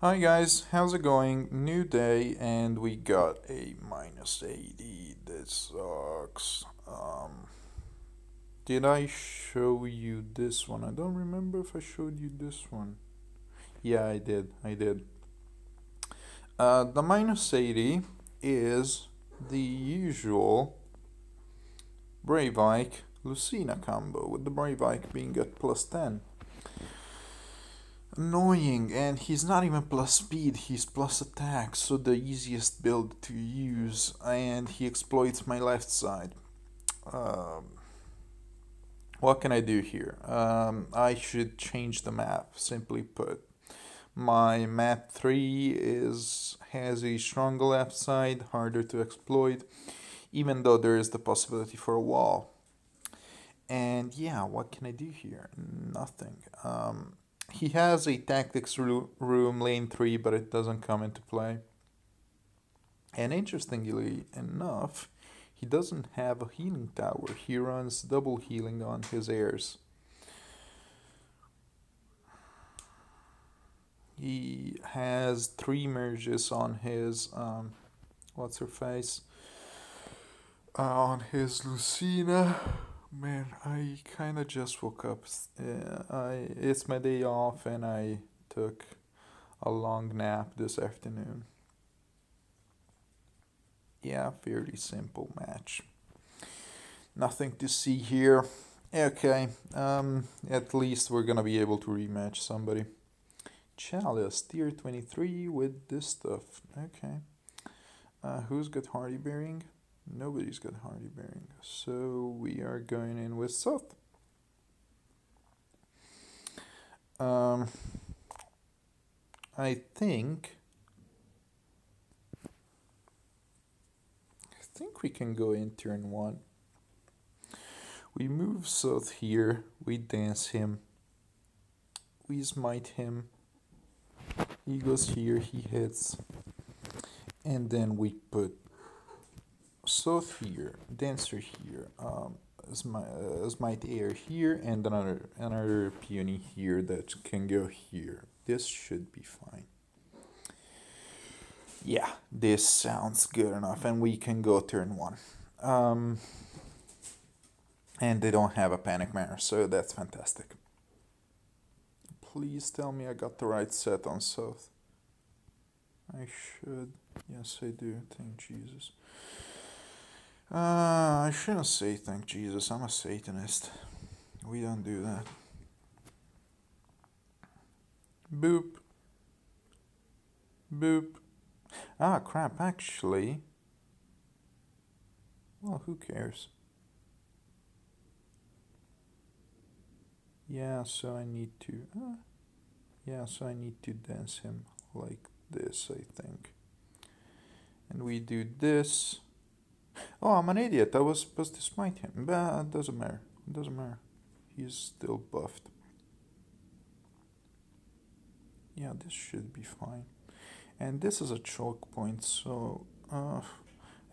Hi guys, how's it going? New day and we got a minus 80. This sucks. Um, did I show you this one? I don't remember if I showed you this one. Yeah, I did. I did. Uh, the minus 80 is the usual Brave Ike Lucina combo, with the Brave Ike being at plus 10 annoying and he's not even plus speed he's plus attack so the easiest build to use and he exploits my left side. Um, what can I do here? Um, I should change the map simply put. My map 3 is has a stronger left side harder to exploit even though there is the possibility for a wall. And yeah what can I do here? Nothing. Um, he has a tactics room lane 3 but it doesn't come into play. And interestingly enough he doesn't have a healing tower. He runs double healing on his heirs. He has three merges on his um, what's her face? Uh, on his Lucina Man, I kind of just woke up. Uh, I it's my day off, and I took a long nap this afternoon. Yeah, fairly simple match. Nothing to see here. Okay, um, at least we're gonna be able to rematch somebody. Chalice, tier 23 with this stuff. Okay. Uh, who's got Hardy Bearing? Nobody's got Hardy Bearing. So we are going in with Soth. Um, I think I think we can go in turn one. We move Soth here, we dance him, we smite him, he goes here, he hits, and then we put Soth here, Dancer here, um, Smite, uh, Smite Air here, and another another peony here that can go here. This should be fine. Yeah, this sounds good enough, and we can go turn one. Um, and they don't have a Panic Manor, so that's fantastic. Please tell me I got the right set on South. I should. Yes, I do. Thank Jesus. Uh, I shouldn't say thank Jesus. I'm a Satanist. We don't do that. Boop. Boop. Ah, crap, actually. Well, who cares? Yeah, so I need to. Uh, yeah, so I need to dance him like this, I think. And we do this. Oh, I'm an idiot. I was supposed to smite him. But it doesn't matter. It doesn't matter. He's still buffed. Yeah, this should be fine. And this is a choke point, so uh,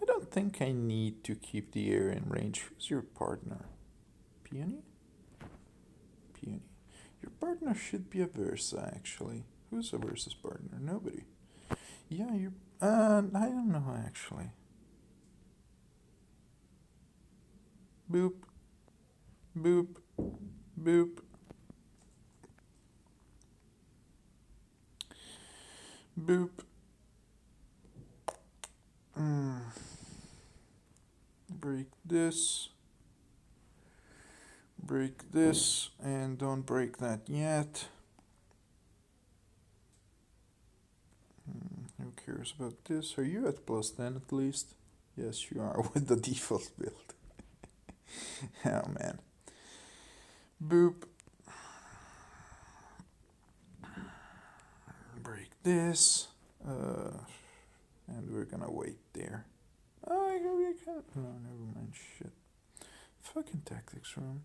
I don't think I need to keep the air in range. Who's your partner? Peony? Peony. Your partner should be a Versa, actually. Who's a Versa's partner? Nobody. Yeah, you. Uh, I don't know, actually. Boop, boop, boop. Boop. Mm. Break this. Break this and don't break that yet. Mm, who cares about this? Are you at plus 10 at least? Yes, you are with the default build. oh man. Boop. Break this. Uh, and we're gonna wait there. Oh, I can. No, never mind. Shit. Fucking tactics room.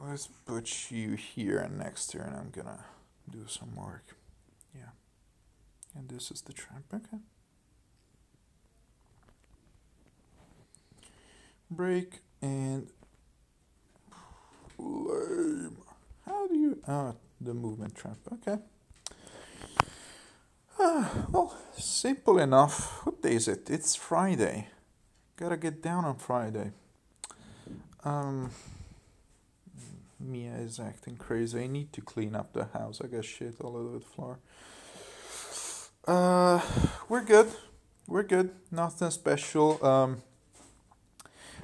Let's put you here, and next turn I'm gonna do some work. Yeah. And this is the trap. Okay. Break and lame. How do you? Oh, the movement trap. Okay. Uh, well, simple enough. What day is it? It's Friday. Gotta get down on Friday. Um, Mia is acting crazy. I need to clean up the house. I got shit all over the floor. Uh, we're good. We're good. Nothing special. Um,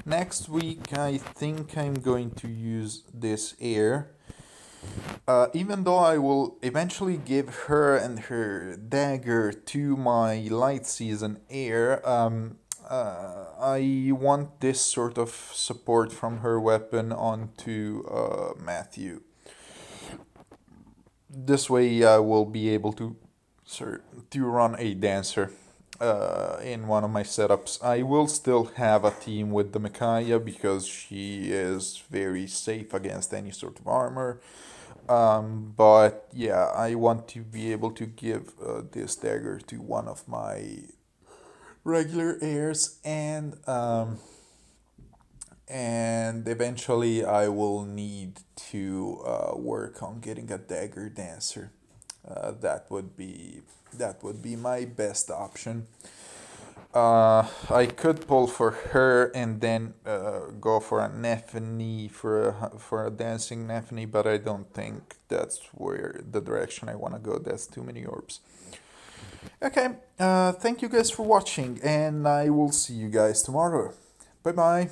next week, I think I'm going to use this air uh, even though I will eventually give her and her dagger to my light season heir, um, uh, I want this sort of support from her weapon onto uh, Matthew. This way, I will be able to, sorry, to run a dancer. Uh, in one of my setups. I will still have a team with the Micaiah because she is very safe against any sort of armor. Um, but yeah, I want to be able to give uh, this dagger to one of my regular heirs, and um, and eventually I will need to uh, work on getting a dagger dancer. Uh, that would be that would be my best option. Uh, I could pull for her and then uh, go for a Nephenee for a, for a dancing Nephenee, but I don't think that's where the direction I want to go. That's too many orbs. Okay, uh, thank you guys for watching, and I will see you guys tomorrow. Bye bye.